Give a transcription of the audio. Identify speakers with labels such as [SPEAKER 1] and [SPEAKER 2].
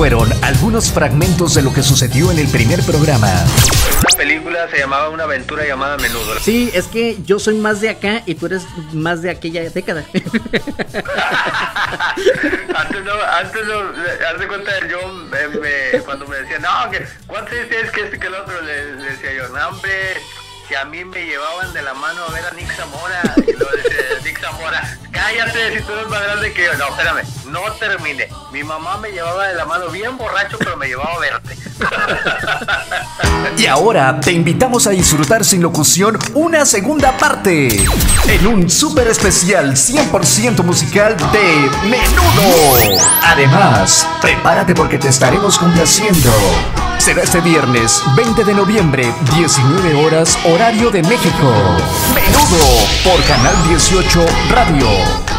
[SPEAKER 1] fueron algunos fragmentos de lo que sucedió en el primer programa.
[SPEAKER 2] Una película se llamaba Una aventura llamada Menudo.
[SPEAKER 3] Sí, es que yo soy más de acá y tú eres más de aquella década.
[SPEAKER 2] antes no, antes no, haz de cuenta, yo me, cuando me decían, no, que, ¿cuántos es que este que el otro? Le, le decía yo, no, hombre que a mí me llevaban de la mano a ver a Nick Zamora. Más grande que yo. No, espérame, no terminé. Mi mamá me llevaba de la mano bien borracho, pero me llevaba a verte.
[SPEAKER 1] Y ahora te invitamos a disfrutar sin locución una segunda parte en un súper especial 100% musical de Menudo. Además, prepárate porque te estaremos complaciendo. Será este viernes 20 de noviembre, 19 horas, horario de México. Menudo por Canal 18 Radio.